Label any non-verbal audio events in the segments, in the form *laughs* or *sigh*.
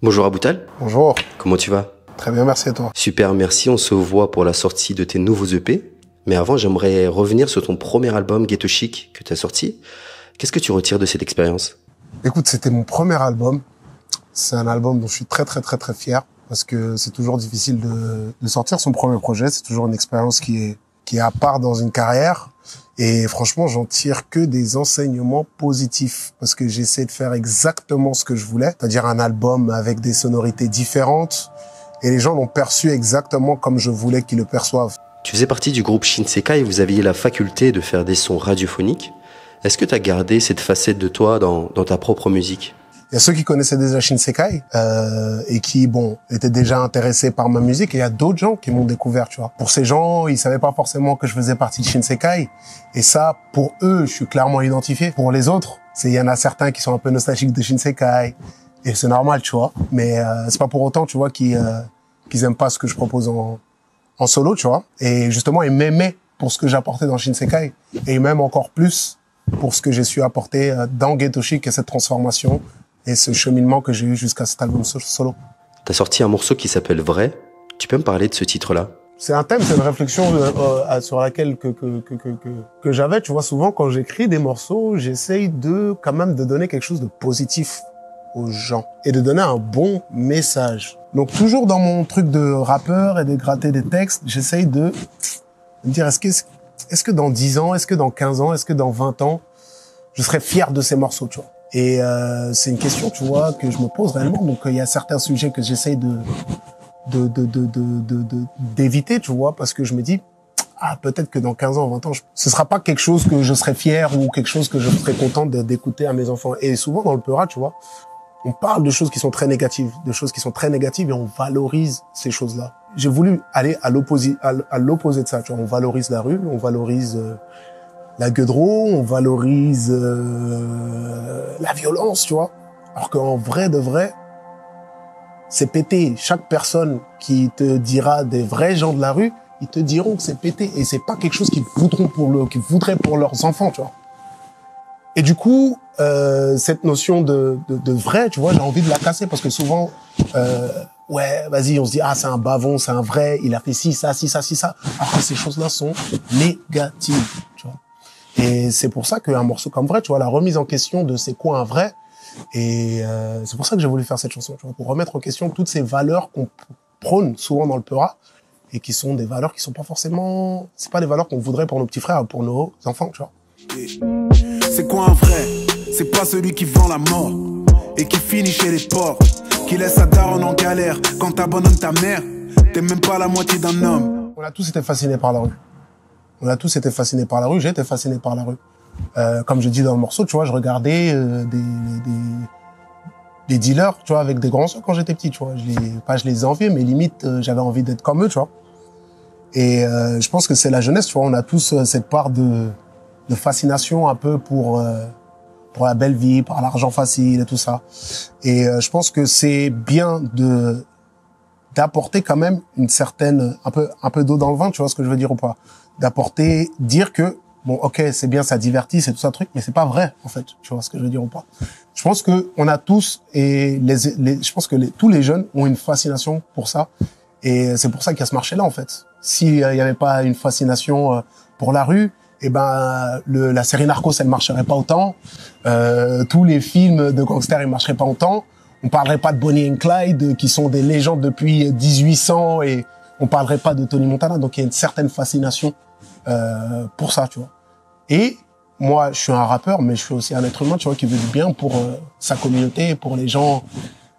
Bonjour Aboutal. Bonjour. Comment tu vas? Très bien, merci à toi. Super, merci. On se voit pour la sortie de tes nouveaux EP. Mais avant, j'aimerais revenir sur ton premier album Ghetto Chic que tu as sorti. Qu'est-ce que tu retires de cette expérience? Écoute, c'était mon premier album. C'est un album dont je suis très très très très fier parce que c'est toujours difficile de, de sortir son premier projet. C'est toujours une expérience qui est qui est à part dans une carrière. Et franchement, j'en tire que des enseignements positifs parce que j'essaie de faire exactement ce que je voulais, c'est-à-dire un album avec des sonorités différentes. Et les gens l'ont perçu exactement comme je voulais qu'ils le perçoivent. Tu faisais partie du groupe Shinsekai et vous aviez la faculté de faire des sons radiophoniques. Est-ce que tu as gardé cette facette de toi dans, dans ta propre musique? Il y a ceux qui connaissaient déjà Shinsekai euh, et qui, bon, étaient déjà intéressés par ma musique. Et il y a d'autres gens qui m'ont découvert, tu vois. Pour ces gens, ils savaient pas forcément que je faisais partie de Shinsekai. Et ça, pour eux, je suis clairement identifié. Pour les autres, c'est il y en a certains qui sont un peu nostalgiques de Shinsekai. Et c'est normal, tu vois. Mais euh, c'est pas pour autant, tu vois, qu'ils euh, qu'ils aiment pas ce que je propose en, en solo, tu vois. Et justement, ils m'aimaient pour ce que j'apportais dans Shinsekai. Et ils m'aiment encore plus pour ce que j'ai su apporter euh, dans Ghetto Chic et cette transformation et ce cheminement que j'ai eu jusqu'à cet album solo. T'as sorti un morceau qui s'appelle Vrai. Tu peux me parler de ce titre-là? C'est un thème, c'est une réflexion euh, euh, sur laquelle que que que que, que, j'avais. Tu vois, souvent quand j'écris des morceaux, j'essaye de quand même de donner quelque chose de positif aux gens et de donner un bon message. Donc toujours dans mon truc de rappeur et de gratter des textes, j'essaye de me dire est-ce que est-ce que dans 10 ans, est-ce que dans 15 ans, est-ce que dans 20 ans, je serai fier de ces morceaux, tu vois? Et euh, c'est une question, tu vois, que je me pose réellement. Donc il y a certains sujets que j'essaye de de de de de d'éviter, tu vois, parce que je me dis ah peut-être que dans 15 ans, 20 ans, je, ce sera pas quelque chose que je serai fier ou quelque chose que je serai content d'écouter à mes enfants. Et souvent dans le peura, tu vois, on parle de choses qui sont très négatives, de choses qui sont très négatives et on valorise ces choses-là. J'ai voulu aller à l'opposé à l'opposé de ça, tu vois, on valorise la rue, on valorise euh, la gueudreau, on valorise euh, la violence, tu vois. Alors qu'en vrai de vrai, c'est pété. Chaque personne qui te dira des vrais gens de la rue, ils te diront que c'est pété et c'est pas quelque chose qu'ils voudront pour le, qu'ils voudraient pour leurs enfants, tu vois. Et du coup, euh, cette notion de, de, de, vrai, tu vois, j'ai envie de la casser parce que souvent, euh, ouais, vas-y, on se dit ah c'est un bavon, c'est un vrai, il a fait ci, ça, ci, ça, ci, ça. Alors que ces choses-là sont négatives, tu vois. Et c'est pour ça qu'un morceau comme vrai, tu vois, la remise en question de c'est quoi un vrai. Et euh, c'est pour ça que j'ai voulu faire cette chanson, tu vois, pour remettre en question toutes ces valeurs qu'on prône souvent dans le peura et qui sont des valeurs qui sont pas forcément, c'est pas des valeurs qu'on voudrait pour nos petits frères, pour nos enfants, tu vois. C'est quoi un vrai? C'est pas celui qui vend la mort et qui finit chez les porcs, qui laisse sa daronne en galère quand t'abandonnes ta mère. T'es même pas la moitié d'un homme. On a tous été fascinés par la rue. On a tous été fascinés par la rue. J'ai été fasciné par la rue. Euh, comme je dis dans le morceau, tu vois, je regardais euh, des, des, des, dealers, tu vois, avec des grands soeurs quand j'étais petit, tu vois. Je les, pas je les enviais, mais limite, euh, j'avais envie d'être comme eux, tu vois. Et euh, je pense que c'est la jeunesse, tu vois. On a tous cette part de, de fascination un peu pour pour la belle vie, par l'argent facile et tout ça. Et je pense que c'est bien de d'apporter quand même une certaine un peu un peu d'eau dans le vin, tu vois ce que je veux dire ou pas d'apporter, dire que bon, ok, c'est bien, ça divertit, c'est tout ça truc, mais c'est pas vrai en fait. Tu vois ce que je veux dire ou pas? Je pense que on a tous et les, les je pense que les, tous les jeunes ont une fascination pour ça et c'est pour ça qu'il y a ce marché-là en fait. S'il n'y avait pas une fascination euh, pour la rue, eh ben le, la série Narcos elle marcherait pas autant. Euh, tous les films de gangsters ils marcheraient pas autant. On parlerait pas de Bonnie and Clyde qui sont des légendes depuis 1800 et on parlerait pas de Tony Montana. Donc il y a une certaine fascination euh, pour ça, tu vois. Et moi, je suis un rappeur, mais je suis aussi un être humain, tu vois, qui veut du bien pour euh, sa communauté, pour les gens,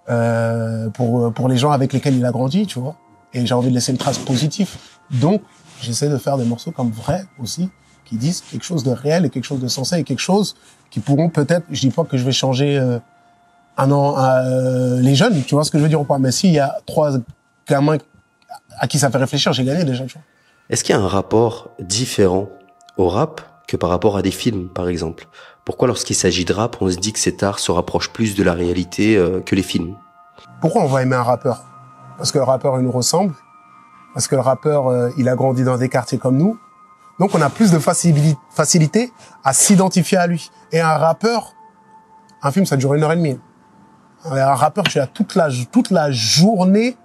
euh, pour pour les gens avec lesquels il a grandi, tu vois. Et j'ai envie de laisser une trace positive. Donc, j'essaie de faire des morceaux comme vrai aussi, qui disent quelque chose de réel et quelque chose de sensé et quelque chose qui pourront peut-être. Je dis pas que je vais changer euh, un an euh, les jeunes, tu vois ce que je veux dire ou pas. Mais s'il y a trois gamins à qui ça fait réfléchir, j'ai gagné déjà, tu vois. Est-ce qu'il y a un rapport différent au rap que par rapport à des films, par exemple? Pourquoi lorsqu'il s'agit de rap, on se dit que cet art se rapproche plus de la réalité euh, que les films? Pourquoi on va aimer un rappeur? Parce que le rappeur, il nous ressemble. Parce que le rappeur, euh, il a grandi dans des quartiers comme nous. Donc on a plus de facilité à s'identifier à lui. Et un rappeur, un film, ça dure une heure et demie. Un rappeur, tu as toute la, toute la journée,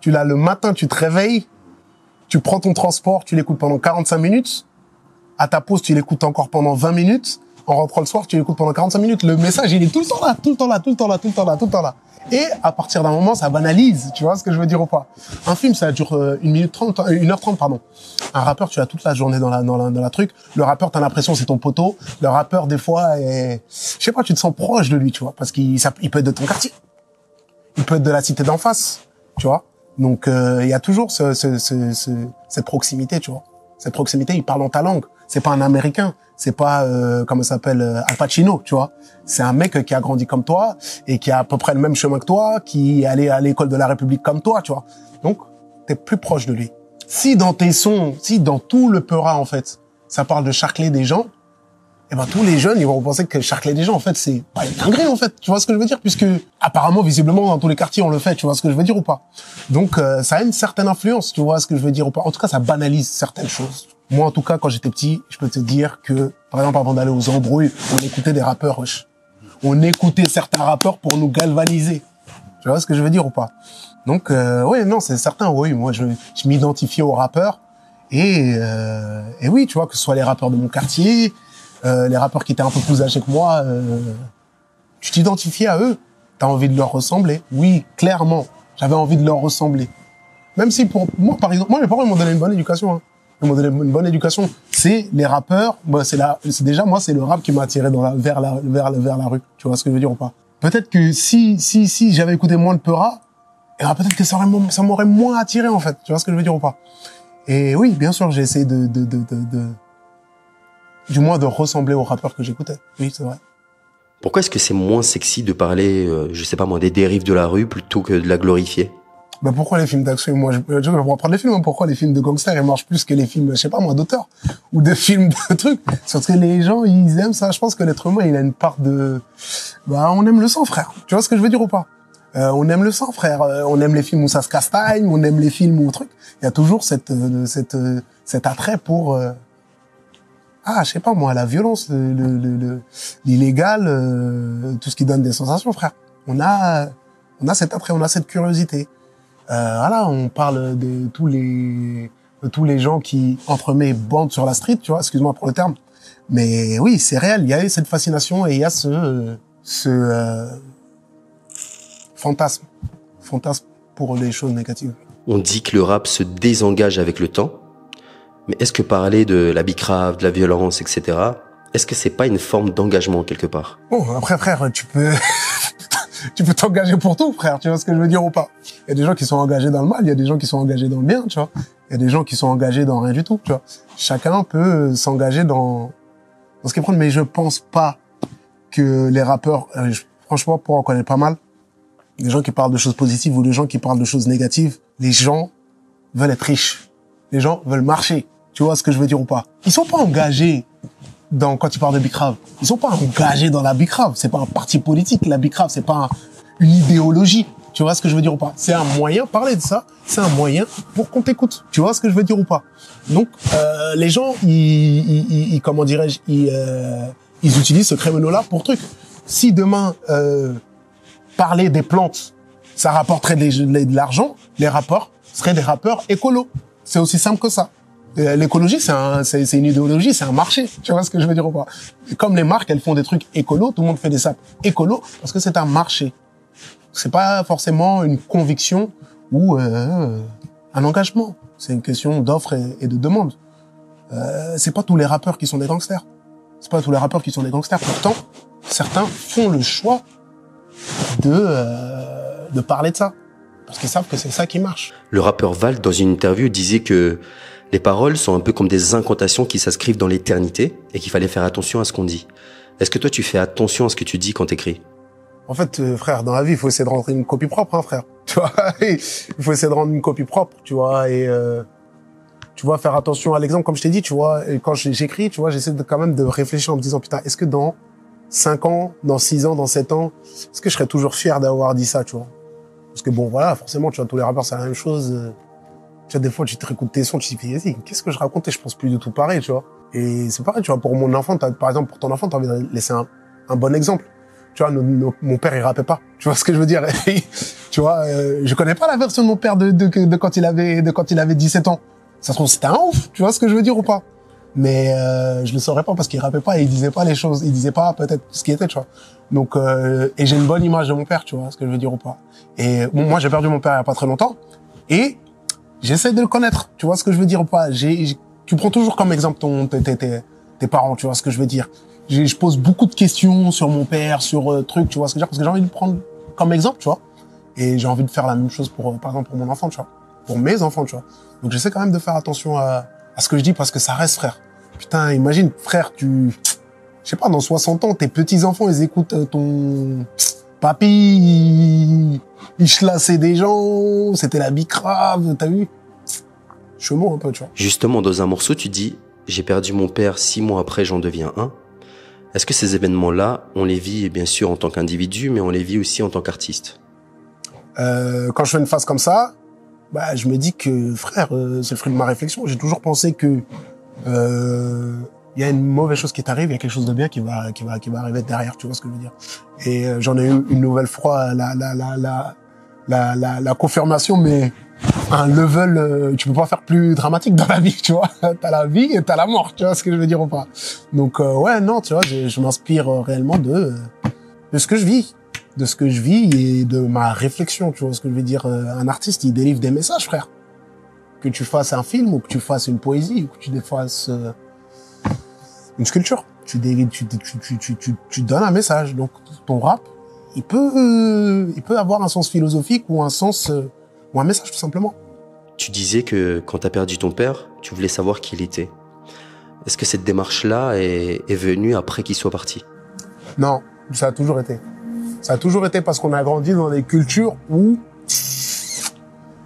tu l'as le matin, tu te réveilles, tu prends ton transport, tu l'écoutes pendant 45 minutes. À ta pause, tu l'écoutes encore pendant 20 minutes. En rentrant le soir, tu l'écoutes pendant 45 minutes. Le message, il est tout le temps là, tout le temps là, tout le temps là, tout le temps là, tout le temps là. Et à partir d'un moment, ça banalise. Tu vois ce que je veux dire ou pas? Un film, ça dure euh, une minute trente, euh, une heure trente, pardon. Un rappeur, tu as toute la journée dans la dans la, dans la truc. Le rappeur, t'as l'impression c'est ton poteau. Le rappeur, des fois, est... je sais pas, tu te sens proche de lui, tu vois, parce qu'il il peut être de ton quartier, il peut être de la cité d'en face, tu vois. Donc euh, il y a toujours ce, ce, ce, ce- cette proximité, tu vois. Cette proximité, il parle en ta langue. C'est pas un Américain, c'est pas euh, comment s'appelle euh, Al Pacino, tu vois. C'est un mec qui a grandi comme toi et qui a à peu près le même chemin que toi, qui est allé à l'école de la République comme toi, tu vois. Donc t'es plus proche de lui. Si dans tes sons, si dans tout le Peura en fait, ça parle de charcler des gens, eh ben tous les jeunes ils vont penser que charcler des gens en fait c'est pas une dinguerie en fait. Tu vois ce que je veux dire? Puisque apparemment visiblement dans tous les quartiers on le fait. Tu vois ce que je veux dire ou pas? Donc euh, ça a une certaine influence tu vois ce que je veux dire ou pas? En tout cas ça banalise certaines choses. Moi en tout cas quand j'étais petit je peux te dire que par exemple avant d'aller aux embrouilles on écoutait des rappeurs wesh. on écoutait certains rappeurs pour nous galvaniser. Tu vois ce que je veux dire ou pas? Donc euh, oui non c'est certain. Oui moi je, je m'identifiais aux rappeurs et euh, et oui tu vois que ce soit les rappeurs de mon quartier euh, les rappeurs qui étaient un peu plus âgés que moi, euh, tu t'identifiais à eux. T'as envie de leur ressembler. Oui, clairement, j'avais envie de leur ressembler. Même si pour moi, par exemple, moi mes parents m'ont donné une bonne éducation. Hein. Ils m'ont donné une bonne éducation. C'est les rappeurs. Bah, c'est la, c'est déjà moi, c'est le rap qui m'a attiré dans la, vers la, vers la, vers la rue. Tu vois ce que je veux dire ou pas? Peut-être que si, si, si j'avais écouté moins de Peura, eh ben, peut-être que ça aurait- ça m'aurait moins attiré en fait. Tu vois ce que je veux dire ou pas? Et oui, bien sûr, j'ai essayé de, de, de, de, de du moins de ressembler aux rappeurs que j'écoutais. Oui, c'est vrai. Pourquoi est-ce que c'est moins sexy de parler, euh, je sais pas moi, des dérives de la rue plutôt que de la glorifier? Bah pourquoi les films d'action moi je, je, je vais reprendre les films hein, pourquoi les films de gangsters ils marchent plus que les films je sais pas moi d'auteurs ou de films de *laughs* trucs? Parce que les gens ils aiment ça. Je pense que l'être humain il a une part de bah on aime le sang frère. Tu vois ce que je veux dire ou pas? Euh, on aime le sang frère. Euh, on aime les films où ça se castagne on aime les films où truc il y a toujours cette euh, cette euh, cet attrait pour euh, ah je sais pas moi la violence le le- le- l'illégal euh, tout ce qui donne des sensations frère on a on a cet attrait on a cette curiosité euh, voilà, on parle de tous les de tous les gens qui entremets bandent sur la street, tu vois, excuse-moi pour le terme. Mais oui, c'est réel, il y a cette fascination et il y a ce ce euh, fantasme, fantasme pour les choses négatives. On dit que le rap se désengage avec le temps, mais est-ce que parler de la bicrave, de la violence, etc., est-ce que c'est pas une forme d'engagement quelque part? Bon, après frère, tu peux *laughs* tu peux t'engager pour tout, frère, tu vois ce que je veux dire ou pas? Il y a des gens qui sont engagés dans le mal, il y a des gens qui sont engagés dans le bien, tu vois. Il y a des gens qui sont engagés dans rien du tout, tu vois. Chacun peut s'engager dans dans ce qu'il prend, mais je pense pas que les rappeurs, euh, franchement, pour en connaître pas mal, des gens qui parlent de choses positives ou des gens qui parlent de choses négatives, les gens veulent être riches. Les gens veulent marcher. Tu vois ce que je veux dire ou pas? Ils sont pas engagés dans quand ils parlent de Bicrave. Ils sont pas engagés dans la Bicrave. C'est pas un parti politique. La Bicrave, c'est pas un- une idéologie. Tu vois ce que je veux dire ou pas? C'est un moyen, parler de ça, c'est un moyen pour qu'on t'écoute. Tu vois ce que je veux dire ou pas? Donc, euh, les gens, ils, ils, ils- comment dirais-je, ils, euh, ils utilisent ce créneau-là pour truc. Si demain, euh, parler des plantes, ça rapporterait de l'argent, les rappeurs seraient des rappeurs écolos. C'est aussi simple que ça. Euh, L'écologie, c'est un, une idéologie, c'est un marché. Tu vois ce que je veux dire ou pas? Comme les marques, elles font des trucs écolos, tout le monde fait des sapes écolos parce que c'est un marché. C'est pas forcément une conviction ou euh, un engagement. C'est une question d'offre et, et de demande. Euh, c'est pas tous les rappeurs qui sont des gangsters. C'est pas tous les rappeurs qui sont des gangsters. Pourtant, certains font le choix de euh, de parler de ça parce qu'ils savent que c'est ça qui marche. Le rappeur Val, dans une interview, disait que les paroles sont un peu comme des incantations qui s'inscrivent dans l'éternité et qu'il fallait faire attention à ce qu'on dit. Est-ce que toi, tu fais attention à ce que tu dis quand t'écris? En fait, euh, frère, dans la vie, il faut essayer de rendre une copie propre, hein, frère. *laughs* Tu vois, il faut essayer de rendre une copie propre, tu vois, et euh, tu vois, faire attention à l'exemple, comme je t'ai dit, tu vois, quand j'écris, tu vois, j'essaie quand même de réfléchir en me disant, putain, est-ce que dans 5 ans, dans 6 ans, dans 7 ans, est-ce que je serais toujours fier d'avoir dit ça, tu vois? Parce que bon, voilà, forcément, tu vois, tous les rappeurs, c'est la même chose. euh, Tu vois, des fois, tu te réécoutes tes sons, tu te dis, vas-y, qu'est-ce que je racontais Je pense plus du tout pareil, tu vois. Et c'est pareil, tu vois, pour mon enfant, t'as- par exemple, pour ton enfant, t'as envie de laisser un, bon exemple. tu vois, mon père il rappait pas. Tu vois ce que je veux dire? *laughs* Tu vois, euh, je connais pas la version de mon père de, quand il avait de quand il avait 17 ans. Ça se trouve c'était un ouf. Tu vois ce que je veux dire ou pas? Mais euh, je le saurais pas parce qu'il rappait pas et il disait pas les choses. Il disait pas peut-être ce qui était, tu vois. Donc euh, et j'ai une bonne image de mon père, tu vois ce que je veux dire ou pas Et moi j'ai perdu mon père il y a pas très longtemps et j'essaie de le connaître. Tu vois ce que je veux dire ou pas? J'ai tu prends toujours comme exemple ton tes, tes, tes parents, tu vois ce que je veux dire? Je pose beaucoup de questions sur mon père, sur euh, trucs, tu vois ce que je veux dire, parce que j'ai envie de prendre comme exemple, tu vois? Et j'ai envie de faire la même chose pour, euh, par exemple, pour mon enfant, tu vois? Pour mes enfants, tu vois? Donc j'essaie quand même de faire attention à, à ce que je dis parce que ça reste frère. Putain, imagine, frère, tu, je sais pas, dans 60 ans, tes petits-enfants, ils écoutent euh, ton papy, il, chlassait des gens, c'était la bicrave, t'as vu? Chemo un peu, tu vois. Justement, dans un morceau, tu dis, j'ai perdu mon père, six mois après, j'en deviens un. Est-ce que ces événements-là, on les vit bien sûr en tant qu'individu, mais on les vit aussi en tant qu'artiste? Euh, Quand je fais une phase comme ça, bah, je me dis que, frère, euh, c'est le fruit de ma réflexion. J'ai toujours pensé que euh, il y a une mauvaise chose qui t'arrive, il y a quelque chose de bien qui va, qui va, qui va arriver derrière. Tu vois ce que je veux dire Et euh, j'en ai eu une nouvelle fois la, la, la, la, la, la, confirmation, mais un level, euh, tu peux pas faire plus dramatique dans la vie, tu vois. *laughs* t'as la vie et t'as la mort, tu vois ce que je veux dire ou pas. Donc euh, ouais, non, tu vois, je, m'inspire euh, réellement de de ce que je vis, de ce que je vis et de ma réflexion, tu vois ce que je veux dire. Un artiste, il délivre des messages, frère. Que tu fasses un film ou que tu fasses une poésie ou que tu fasses une sculpture, tu, tu, tu, tu, tu, tu donnes un message. Donc ton rap, il peut, il peut avoir un sens philosophique ou un sens ou un message tout simplement. Tu disais que quand tu as perdu ton père, tu voulais savoir qui il était. Est-ce que cette démarche-là est, est venue après qu'il soit parti? Non, ça a toujours été. Ça a toujours été parce qu'on a grandi dans des cultures où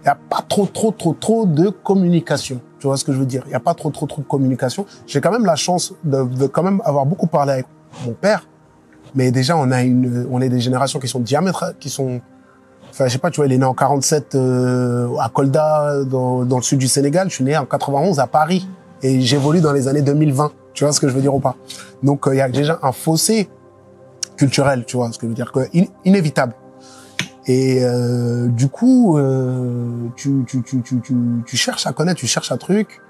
il n'y a pas trop, trop, trop, trop de communication. Tu vois ce que je veux dire? Il n'y a pas trop, trop, trop de communication. J'ai quand même la chance de, de, quand même avoir beaucoup parlé avec mon père, mais déjà on a une, on est des générations qui sont diamétrales, qui sont Enfin, je sais pas, tu vois, il est né en 47 euh, à Kolda, dans, dans, le sud du Sénégal. Je suis né en 91 à Paris et j'évolue dans les années 2020. Tu vois ce que je veux dire ou pas? Donc, euh, il y a déjà un fossé culturel, tu vois ce que je veux dire, inévitable. Et euh, du coup, euh, tu, tu, tu, tu, tu, tu cherches à connaître, tu cherches un truc.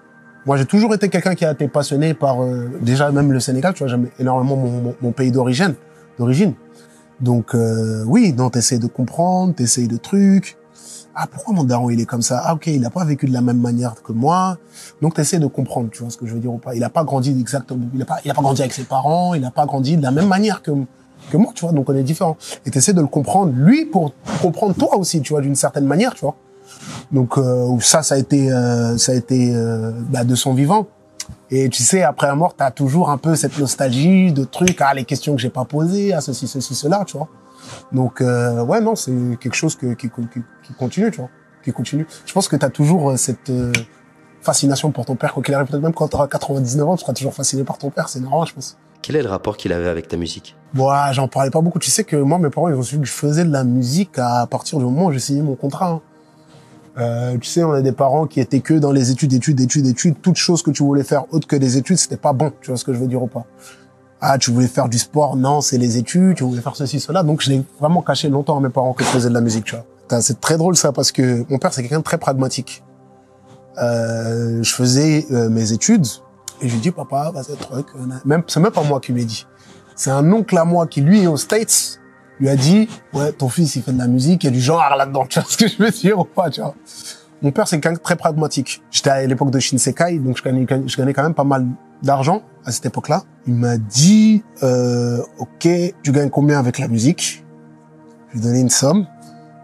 Moi, j'ai toujours été quelqu'un qui a été passionné par euh, déjà même le Sénégal. Tu vois, j'aime énormément mon, mon, pays d'origine, d'origine. Donc euh, oui, donc t'essayes de comprendre, t'essayes de trucs. Ah pourquoi mon daron il est comme ça? Ah ok, il n'a pas vécu de la même manière que moi. Donc t'essaies de comprendre, tu vois ce que je veux dire ou pas. Il a pas grandi exactement, il a pas, il a pas grandi avec ses parents, il n'a pas grandi de la même manière que que moi, tu vois. Donc on est différents. Et t'essaies de le comprendre lui pour comprendre toi aussi, tu vois, d'une certaine manière, tu vois. Donc euh, ça, ça a été, euh, ça a été euh, bah, de son vivant. Et tu sais, après la mort, t'as toujours un peu cette nostalgie de trucs, ah, les questions que j'ai pas posées, ah, ceci, ceci, cela, tu vois. Donc, euh, ouais, non, c'est quelque chose que, qui, qui, qui, continue, tu vois, qui continue. Je pense que t'as toujours euh, cette euh, fascination pour ton père, quoi qu'il arrive, peut-être même quand t'auras 99 ans, tu seras toujours fasciné par ton père, c'est normal, je pense. Quel est le rapport qu'il avait avec ta musique? Bon, j'en parlais pas beaucoup. Tu sais que moi, mes parents, ils ont su que je faisais de la musique à partir du moment où j'ai signé mon contrat. Hein. Euh, tu sais, on a des parents qui étaient que dans les études, études, études, études. Toute chose que tu voulais faire autre que des études, c'était pas bon. Tu vois ce que je veux dire ou pas? Ah, tu voulais faire du sport? Non, c'est les études. Tu voulais faire ceci, cela. Donc, je l'ai vraiment caché longtemps à mes parents que je faisais de la musique. Tu vois C'est très drôle ça parce que mon père, c'est quelqu'un de très pragmatique. Euh, je faisais euh, mes études et je lui dis, papa, bah, c'est truc. Même, c'est même pas moi qui lui ai dit. C'est un oncle à moi qui, lui, est aux States lui a dit, ouais, ton fils, il fait de la musique, il y a du genre là-dedans, *laughs* tu vois ce que je veux dire ou pas, tu vois. Mon père, c'est quelqu'un très pragmatique. J'étais à l'époque de Shinsekai, donc je gagnais, je gagnais quand même pas mal d'argent à cette époque-là. Il m'a dit, euh, ok, tu gagnes combien avec la musique? Je lui ai donné une somme.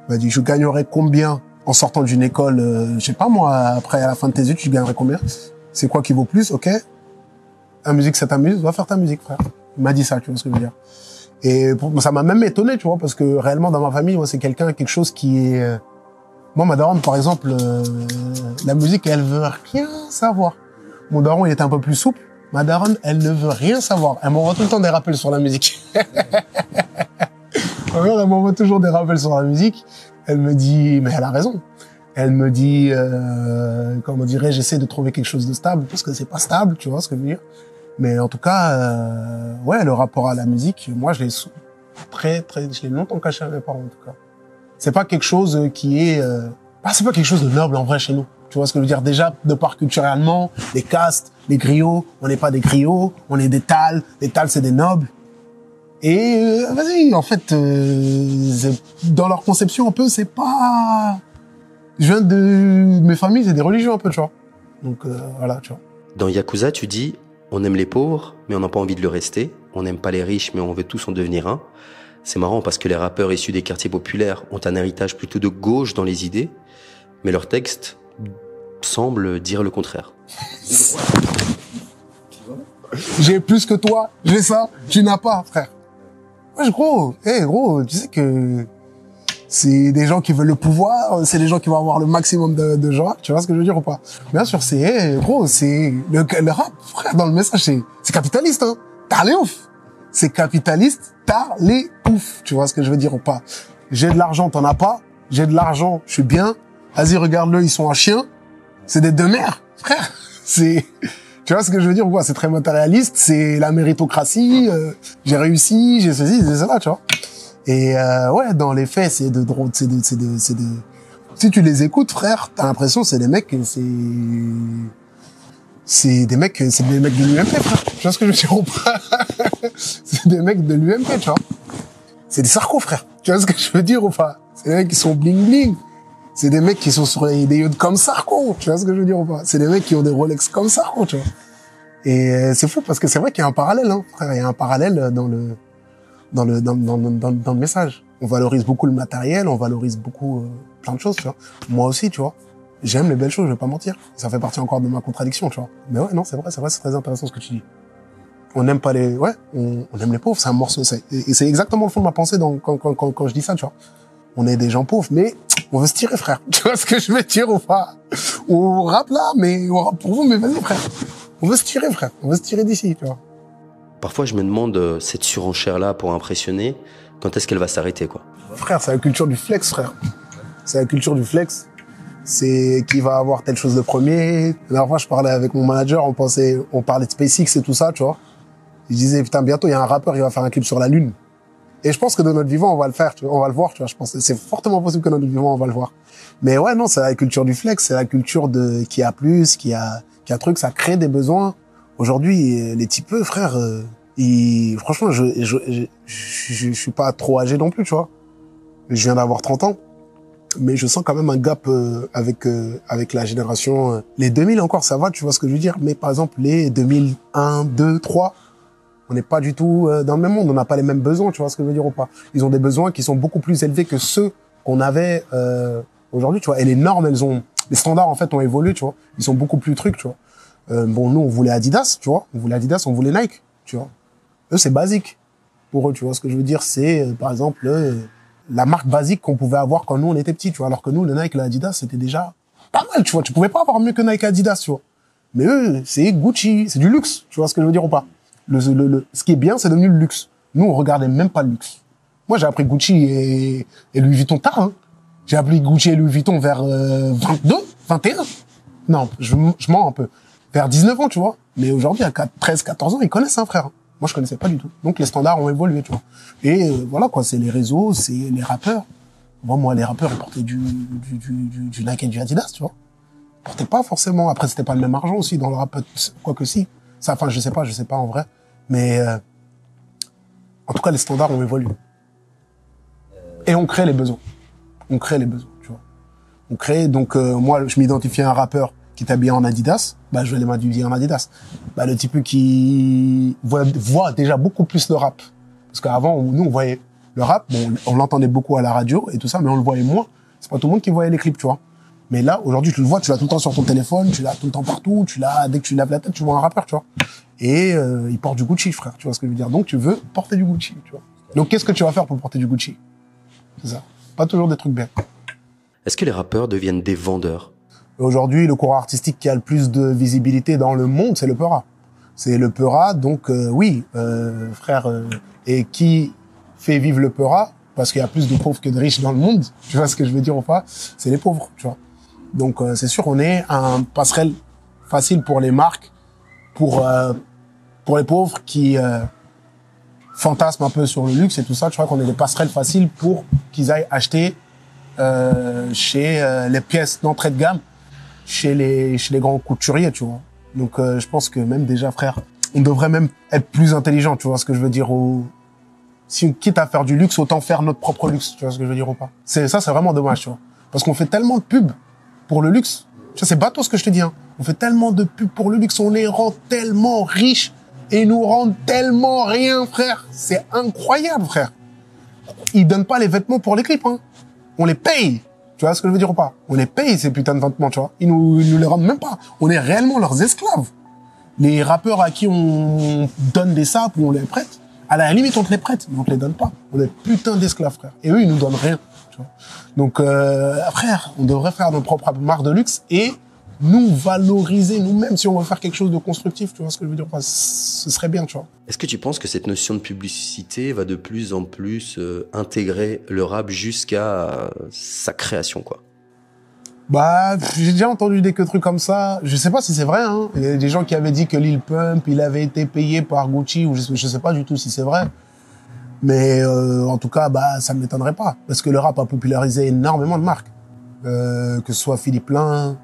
Il m'a dit, je gagnerais combien en sortant d'une école, euh, je sais pas moi, après à la fin de tes études, tu gagnerais combien? C'est quoi qui vaut plus, ok? La musique, c'est ta musique, va faire ta musique, frère. Il m'a dit ça, tu vois ce que je veux dire et ça m'a même étonné, tu vois, parce que réellement dans ma famille, moi, c'est quelqu'un, quelque chose qui est... Euh, moi, ma daronne, par exemple, euh, la musique, elle veut rien savoir. Mon daron, il était un peu plus souple. Ma daronne, elle ne veut rien savoir. Elle m'envoie tout le temps des rappels sur la musique. *laughs* elle m'envoie toujours des rappels sur la musique. Elle me dit, mais elle a raison. Elle me dit, euh, comment dirais j'essaie de trouver quelque chose de stable parce que c'est pas stable, tu vois ce que je veux dire. Mais en tout cas, euh, ouais, le rapport à la musique, moi, je l'ai très, très, je l'ai longtemps caché à mes parents, en tout cas. C'est pas quelque chose qui est, euh, ah, c'est pas quelque chose de noble, en vrai, chez nous. Tu vois ce que je veux dire? Déjà, de part culturellement, les castes, les griots, on n'est pas des griots, on est des tals. Les tals, c'est des nobles. Et, euh, vas-y, en fait, euh, dans leur conception, un peu, c'est pas, je viens de, mes familles, c'est des religions, un peu, tu vois. Donc, euh, voilà, tu vois. Dans Yakuza, tu dis on aime les pauvres, mais on n'a pas envie de le rester. On n'aime pas les riches, mais on veut tous en devenir un. C'est marrant parce que les rappeurs issus des quartiers populaires ont un héritage plutôt de gauche dans les idées, mais leurs textes semblent dire le contraire. *laughs* J'ai plus que toi, j'ai ça, tu n'as pas, frère. Ouais, gros, eh, gros, tu sais que c'est des gens qui veulent le pouvoir, c'est des gens qui vont avoir le maximum de, de gens, tu vois ce que je veux dire ou pas? Bien sûr, c'est, eh, gros, c'est le, le rap, frère, dans le message, c'est, capitaliste, hein. T'as les ouf. C'est capitaliste, t'as les ouf, tu vois ce que je veux dire ou pas? J'ai de l'argent, t'en as pas. J'ai de l'argent, je suis bien. Vas-y, regarde-le, ils sont un chien. C'est des deux mères, frère. *laughs* C'est, tu vois ce que je veux dire ou quoi C'est très matérialiste, c'est la méritocratie. euh, j'ai réussi, j'ai ceci, j'ai cela, tu vois. Et euh, ouais, dans les faits, c'est de drôle, c'est de, c'est de, c'est de. Si tu les écoutes, frère, t'as l'impression c'est des mecs, c'est, c'est des mecs, c'est des mecs de l'UMP, frère. Tu vois ce que je veux dire ou pas? *laughs* C'est des mecs de l'UMP, tu vois. C'est des sarcos, frère. Tu vois ce que je veux dire ou pas? C'est des mecs qui sont bling bling. C'est des mecs qui sont sur des yachts comme Sarko, tu vois ce que je veux dire ou pas? C'est des mecs qui ont des Rolex comme Sarko, tu vois. Et euh, c'est fou parce que c'est vrai qu'il y a un parallèle, hein, frère. Il y a un parallèle dans le dans le dans, dans, dans, dans le message. On valorise beaucoup le matériel, on valorise beaucoup euh, plein de choses, tu vois. Moi aussi, tu vois. J'aime les belles choses, je vais pas mentir. Ça fait partie encore de ma contradiction, tu vois. Mais ouais, non, c'est vrai, c'est vrai, c'est très intéressant ce que tu dis. On n'aime pas les, ouais, on, on aime les pauvres, c'est un morceau, c'est- et c'est exactement le fond de ma pensée dans, quand, quand, quand, quand je dis ça, tu vois. On est des gens pauvres, mais on veut se tirer, frère. *laughs* Tu vois ce que je veux dire ou pas? On rappe là, mais on rappe pour vous, mais vas-y, frère. On veut se tirer, frère. On veut se tirer d'ici, tu vois. Parfois, je me demande euh, cette surenchère-là pour impressionner, quand est-ce qu'elle va s'arrêter, quoi? Frère, c'est la culture du flex, frère. C'est la culture du flex. C'est qui va avoir telle chose de premier. La dernière fois, je parlais avec mon manager, on pensait, on parlait de SpaceX et tout ça, tu vois. Je disais, putain, bientôt, il y a un rappeur, il va faire un clip sur la Lune. Et je pense que dans notre vivant, on va le faire, tu vois, on va le voir, tu vois. Je pense, c'est fortement possible que dans notre vivant, on va le voir. Mais ouais, non, c'est la culture du flex, c'est la culture de, qui a plus, qui a, qui a truc, ça crée des besoins. Aujourd'hui, les types, frère, euh, ils, franchement, je, je, je, je, suis pas trop âgé non plus, tu vois. Je viens d'avoir 30 ans. Mais je sens quand même un gap euh, avec euh, avec la génération les 2000 encore ça va tu vois ce que je veux dire mais par exemple les 2001 2 3 on n'est pas du tout dans le même monde on n'a pas les mêmes besoins tu vois ce que je veux dire ou pas ils ont des besoins qui sont beaucoup plus élevés que ceux qu'on avait euh, aujourd'hui tu vois et les normes elles ont les standards en fait ont évolué tu vois ils sont beaucoup plus trucs tu vois euh, bon nous on voulait Adidas tu vois on voulait Adidas on voulait Nike tu vois eux c'est basique pour eux tu vois ce que je veux dire c'est euh, par exemple euh, la marque basique qu'on pouvait avoir quand nous on était petits, tu vois. Alors que nous, le Nike, le Adidas, c'était déjà pas mal, tu vois. Tu pouvais pas avoir mieux que Nike Adidas, tu vois. Mais eux, c'est Gucci, c'est du luxe, tu vois ce que je veux dire ou pas. Le, le, le- ce qui est bien, c'est devenu le luxe. Nous, on regardait même pas le luxe. Moi, j'ai appris Gucci et, et Louis Vuitton tard, hein. J'ai appris Gucci et Louis Vuitton vers euh, 22, 21. Non, je, je mens un peu. Vers 19 ans, tu vois. Mais aujourd'hui, à 4, 13, 14 ans, ils connaissent, hein, frère. Moi, je connaissais pas du tout. Donc, les standards ont évolué, tu vois. Et euh, voilà, quoi, c'est les réseaux, c'est les rappeurs. Bon, moi, les rappeurs, ils portaient du, du, du, du, du Nike et du Adidas, tu vois. Ils portaient pas forcément. Après, c'était pas le même argent aussi dans le rap, quoi que si. Ça, enfin, je sais pas, je sais pas en vrai. Mais euh, en tout cas, les standards ont évolué. Et on crée les besoins. On crée les besoins, tu vois. On crée, donc euh, moi, je m'identifiais à un rappeur qui est habillé en Adidas, bah je vais les m'habiller en Adidas. Bah le type qui voit, voit déjà beaucoup plus le rap. Parce qu'avant, nous, on voyait le rap, bon, on l'entendait beaucoup à la radio et tout ça, mais on le voyait moins. C'est pas tout le monde qui voyait les clips, tu vois. Mais là, aujourd'hui, tu le vois, tu l'as tout le temps sur ton téléphone, tu l'as tout le temps partout, tu l'as, dès que tu lèves la tête, tu vois un rappeur, tu vois. Et euh, il porte du Gucci, frère, tu vois ce que je veux dire. Donc, tu veux porter du Gucci, tu vois. Donc, qu'est-ce que tu vas faire pour porter du Gucci? C'est ça. Pas toujours des trucs bien. Est-ce que les rappeurs deviennent des vendeurs? Aujourd'hui, le courant artistique qui a le plus de visibilité dans le monde, c'est le Peura. C'est le Peura, donc euh, oui, euh, frère. euh, et qui fait vivre le Peura Parce qu'il y a plus de pauvres que de riches dans le monde. *laughs* Tu vois ce que je veux dire ou pas C'est les pauvres, tu vois. Donc euh, c'est sûr, on est un passerelle facile pour les marques, pour euh, pour les pauvres qui euh, fantasment un peu sur le luxe et tout ça, tu vois qu'on est des passerelles faciles pour qu'ils aillent acheter chez les pièces d'entrée de gamme, chez les chez les grands couturiers, tu vois. Donc euh, je pense que même déjà, frère, on devrait même être plus intelligent, tu vois ce que je veux dire. Au... Si on quitte à faire du luxe, autant faire notre propre luxe, tu vois ce que je veux dire ou pas. C'est ça, c'est vraiment dommage, tu vois. Parce qu'on fait tellement de pubs pour le luxe. Vois, c'est bateau ce que je te dis. Hein. On fait tellement de pubs pour le luxe, on les rend tellement riches et nous rendent tellement rien, frère. C'est incroyable, frère. Ils donnent pas les vêtements pour les clips, hein. On les paye. Tu vois ce que je veux dire ou pas? On les paye ces putains de vêtements, tu vois. Ils nous, ils nous les rendent même pas. On est réellement leurs esclaves. Les rappeurs à qui on donne des sapes ou on les prête, à la limite on te les prête, mais on te les donne pas. On est putain d'esclaves, frère. Et eux, ils nous donnent rien. Tu vois Donc, euh, frère, on devrait faire nos propres marques de luxe et nous valoriser nous-mêmes si on veut faire quelque chose de constructif, tu vois ce que je veux dire? Enfin, Ce serait bien, tu vois. Est-ce que tu penses que cette notion de publicité va de plus en plus euh, intégrer le rap jusqu'à euh, sa création, quoi? Bah, j'ai déjà entendu des que trucs comme ça. Je sais pas si c'est vrai. Hein. Il y a des gens qui avaient dit que Lil Pump, il avait été payé par Gucci, ou je, je sais pas du tout si c'est vrai. Mais euh, en tout cas, bah, ça ne m'étonnerait pas, parce que le rap a popularisé énormément de marques, euh, que ce soit Philippe Lain,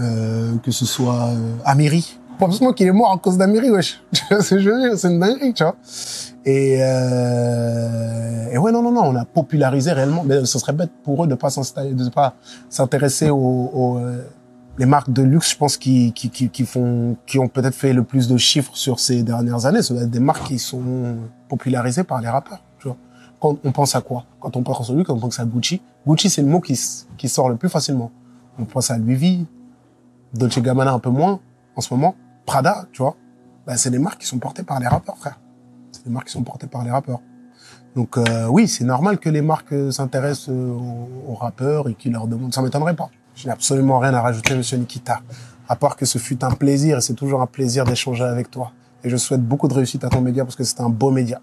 euh, que ce soit euh, Amiri. Pense-moi qu'il est mort à cause d'Amiri, wesh. *laughs* c'est une dinguerie, tu vois. Et, euh, et ouais, non, non, non, on a popularisé réellement. Mais ce serait bête pour eux de pas s'installer, de pas s'intéresser aux, aux euh, les marques de luxe, je pense, qui, qui, qui, qui font, qui ont peut-être fait le plus de chiffres sur ces dernières années. Ce être des marques qui sont popularisées par les rappeurs, tu vois. Quand on pense à quoi? Quand on pense à luxe, quand on pense à Gucci. Gucci, c'est le mot qui, qui sort le plus facilement. On pense à Louis V, Dolce Gabbana un peu moins en ce moment, Prada, tu vois, bah, c'est des marques qui sont portées par les rappeurs, frère. C'est des marques qui sont portées par les rappeurs. Donc euh, oui, c'est normal que les marques s'intéressent aux, aux, rappeurs et qu'ils leur demandent. Ça m'étonnerait pas. Je n'ai absolument rien à rajouter, Monsieur Nikita, à part que ce fut un plaisir et c'est toujours un plaisir d'échanger avec toi. Et je souhaite beaucoup de réussite à ton média parce que c'est un beau média.